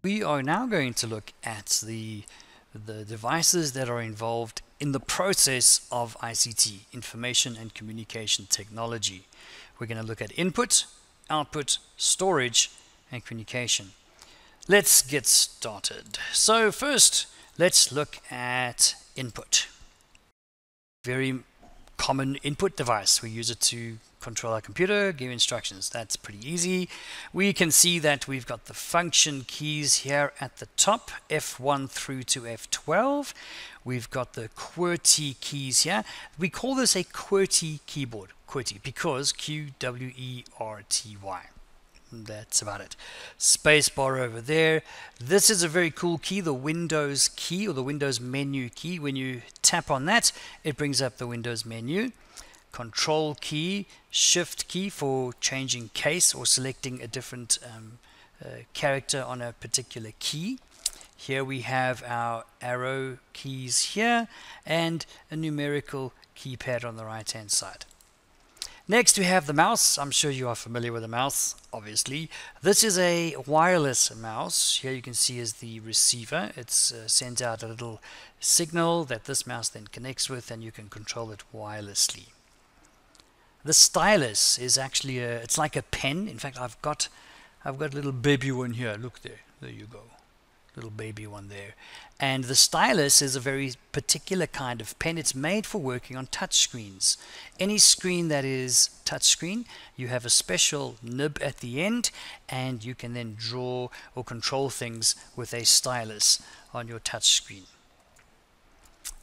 We are now going to look at the, the devices that are involved in the process of ICT, Information and Communication Technology. We're going to look at input, output, storage, and communication. Let's get started. So first, let's look at input. Very common input device. We use it to control our computer, give instructions. That's pretty easy. We can see that we've got the function keys here at the top, F1 through to F12. We've got the QWERTY keys here. We call this a QWERTY keyboard, QWERTY, because Q-W-E-R-T-Y. That's about it. Spacebar over there. This is a very cool key, the Windows key or the Windows menu key. When you tap on that, it brings up the Windows menu control key, shift key for changing case or selecting a different um, uh, character on a particular key. Here we have our arrow keys here and a numerical keypad on the right hand side. Next we have the mouse. I'm sure you are familiar with the mouse, obviously. This is a wireless mouse. Here you can see is the receiver. It uh, sends out a little signal that this mouse then connects with and you can control it wirelessly. The stylus is actually a, it's like a pen. In fact, I've got, I've got a little baby one here. Look there, there you go, little baby one there. And the stylus is a very particular kind of pen. It's made for working on touch screens. Any screen that is touch screen, you have a special nib at the end, and you can then draw or control things with a stylus on your touch screen.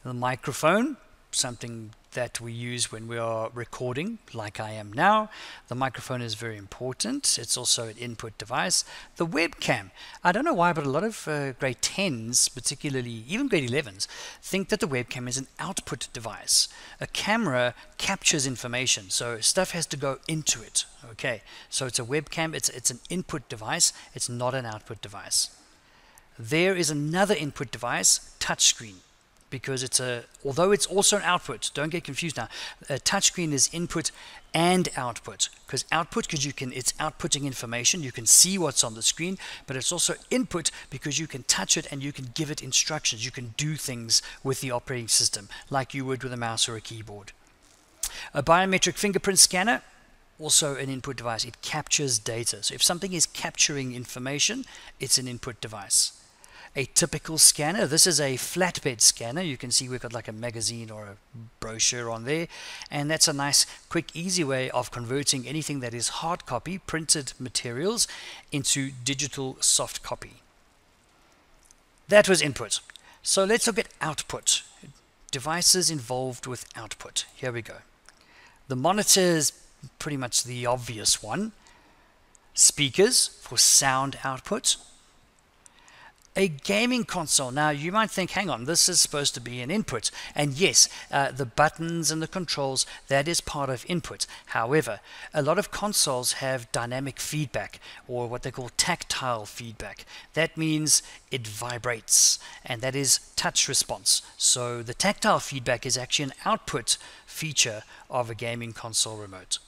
The microphone something that we use when we are recording, like I am now. The microphone is very important. It's also an input device. The webcam, I don't know why, but a lot of uh, grade 10s, particularly even grade 11s, think that the webcam is an output device. A camera captures information, so stuff has to go into it. Okay, so it's a webcam, it's, it's an input device, it's not an output device. There is another input device, touchscreen because it's a although it's also an output don't get confused now a touchscreen is input and output. Because output because you can it's outputting information you can see what's on the screen but it's also input because you can touch it and you can give it instructions. You can do things with the operating system like you would with a mouse or a keyboard. A biometric fingerprint scanner also an input device. It captures data. So if something is capturing information it's an input device a typical scanner. This is a flatbed scanner. You can see we've got like a magazine or a brochure on there. And that's a nice, quick, easy way of converting anything that is hard copy, printed materials, into digital soft copy. That was input. So let's look at output. Devices involved with output. Here we go. The monitor is pretty much the obvious one. Speakers for sound output a gaming console. Now, you might think, hang on, this is supposed to be an input. And yes, uh, the buttons and the controls, that is part of input. However, a lot of consoles have dynamic feedback or what they call tactile feedback. That means it vibrates, and that is touch response. So the tactile feedback is actually an output feature of a gaming console remote.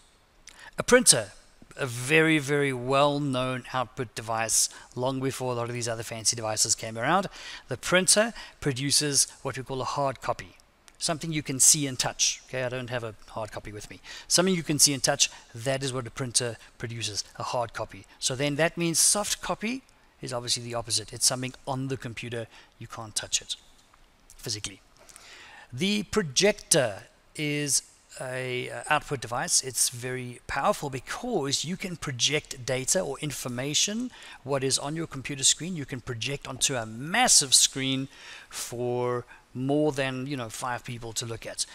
A printer a very, very well known output device long before a lot of these other fancy devices came around. The printer produces what we call a hard copy. Something you can see and touch. Okay, I don't have a hard copy with me. Something you can see and touch, that is what a printer produces, a hard copy. So then that means soft copy is obviously the opposite. It's something on the computer, you can't touch it physically. The projector is a uh, output device it's very powerful because you can project data or information what is on your computer screen you can project onto a massive screen for more than you know five people to look at.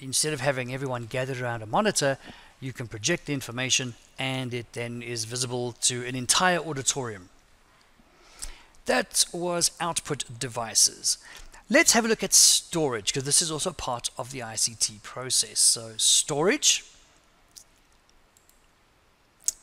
Instead of having everyone gathered around a monitor you can project the information and it then is visible to an entire auditorium. That was output devices Let's have a look at storage because this is also part of the ICT process. So storage,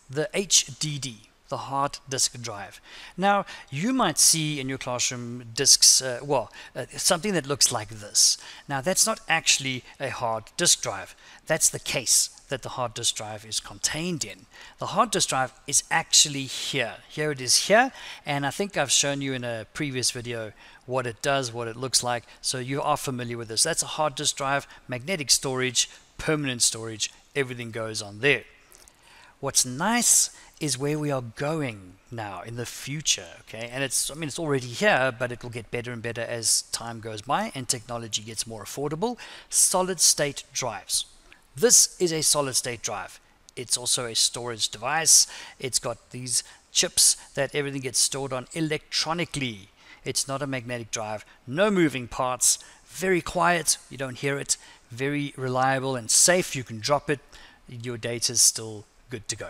the HDD. The hard disk drive. Now, you might see in your classroom disks, uh, well, uh, something that looks like this. Now, that's not actually a hard disk drive. That's the case that the hard disk drive is contained in. The hard disk drive is actually here. Here it is here, and I think I've shown you in a previous video what it does, what it looks like, so you are familiar with this. That's a hard disk drive, magnetic storage, permanent storage, everything goes on there. What's nice is where we are going now in the future okay? And it's I mean it's already here but it will get better and better as time goes by and technology gets more affordable. Solid state drives. This is a solid state drive. It's also a storage device. It's got these chips that everything gets stored on electronically. It's not a magnetic drive. No moving parts. Very quiet. You don't hear it. Very reliable and safe. You can drop it. Your data is still good to go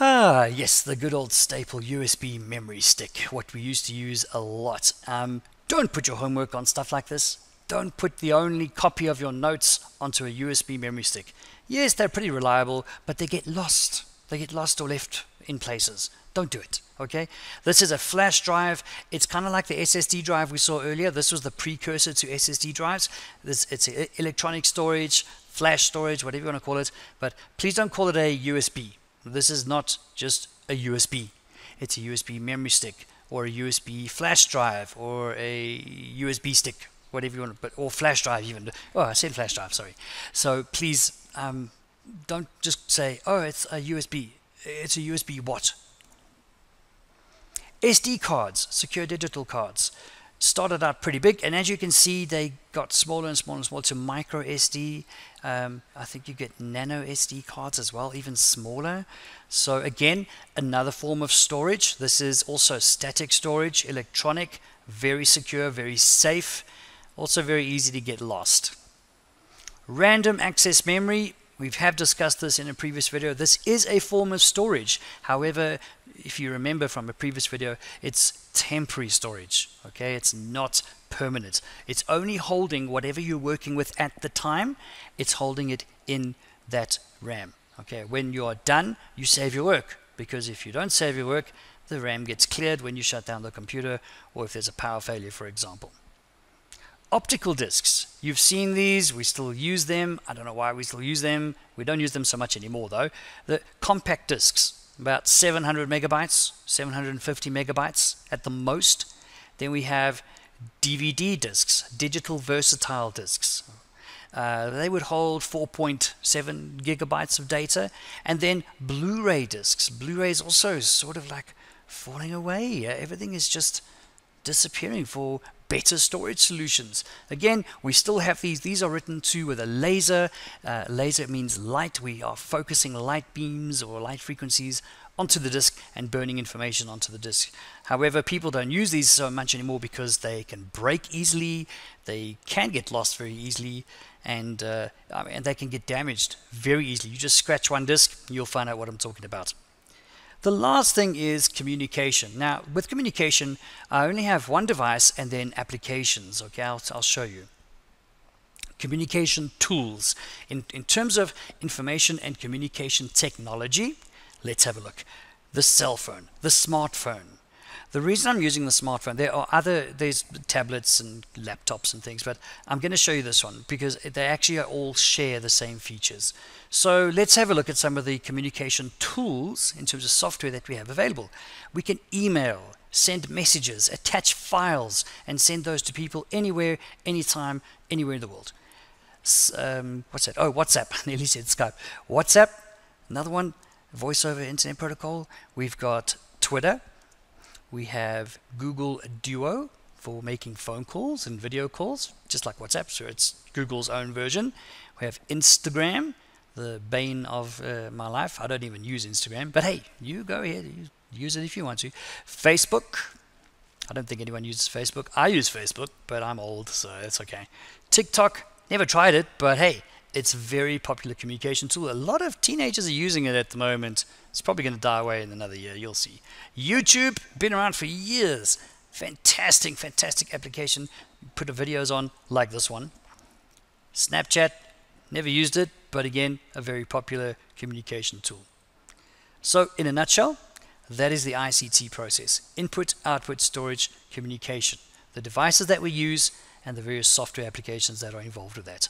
Ah, yes, the good old staple USB memory stick, what we used to use a lot. Um, don't put your homework on stuff like this. Don't put the only copy of your notes onto a USB memory stick. Yes, they're pretty reliable, but they get lost. They get lost or left in places. Don't do it, okay? This is a flash drive. It's kind of like the SSD drive we saw earlier. This was the precursor to SSD drives. This, it's electronic storage, flash storage, whatever you want to call it, but please don't call it a USB this is not just a USB. It's a USB memory stick or a USB flash drive or a USB stick, whatever you want, but or flash drive even. Oh, I said flash drive. Sorry. So please um, don't just say, oh, it's a USB. It's a USB what? SD cards, secure digital cards started out pretty big, and as you can see, they got smaller and smaller and smaller to micro SD. Um, I think you get nano SD cards as well, even smaller. So again, another form of storage. This is also static storage, electronic, very secure, very safe, also very easy to get lost. Random access memory, we have discussed this in a previous video. This is a form of storage. However, if you remember from a previous video, it's temporary storage. Okay, it's not permanent. It's only holding whatever you're working with at the time. It's holding it in that RAM. Okay, when you are done, you save your work because if you don't save your work, the RAM gets cleared when you shut down the computer or if there's a power failure, for example. Optical discs. You've seen these. We still use them. I don't know why we still use them. We don't use them so much anymore, though. The compact discs about 700 megabytes, 750 megabytes at the most. Then we have DVD discs, digital versatile discs. Uh, they would hold 4.7 gigabytes of data. And then Blu ray discs. Blu ray is also sort of like falling away. Everything is just disappearing for better storage solutions. Again, we still have these. These are written to with a laser. Uh, laser means light. We are focusing light beams or light frequencies onto the disk and burning information onto the disk. However, people don't use these so much anymore because they can break easily, they can get lost very easily, and, uh, I mean, and they can get damaged very easily. You just scratch one disk, you'll find out what I'm talking about. The last thing is communication. Now, with communication, I only have one device and then applications. Okay, I'll, I'll show you. Communication tools. In, in terms of information and communication technology, let's have a look. The cell phone, the smartphone. The reason I'm using the smartphone, there are other, there's tablets and laptops and things, but I'm going to show you this one because they actually all share the same features. So let's have a look at some of the communication tools in terms of software that we have available. We can email, send messages, attach files, and send those to people anywhere, anytime, anywhere in the world. Um, what's that? Oh, WhatsApp. I nearly said Skype. WhatsApp, another one, voice over internet protocol. We've got Twitter. We have Google Duo for making phone calls and video calls, just like WhatsApp, so it's Google's own version. We have Instagram the bane of uh, my life. I don't even use Instagram, but hey, you go ahead, use it if you want to. Facebook. I don't think anyone uses Facebook. I use Facebook, but I'm old, so it's okay. TikTok. Never tried it, but hey, it's a very popular communication tool. A lot of teenagers are using it at the moment. It's probably going to die away in another year. You'll see. YouTube, been around for years. Fantastic, fantastic application. Put the videos on like this one. Snapchat, never used it, but again, a very popular communication tool. So, in a nutshell, that is the ICT process input, output, storage, communication, the devices that we use, and the various software applications that are involved with that.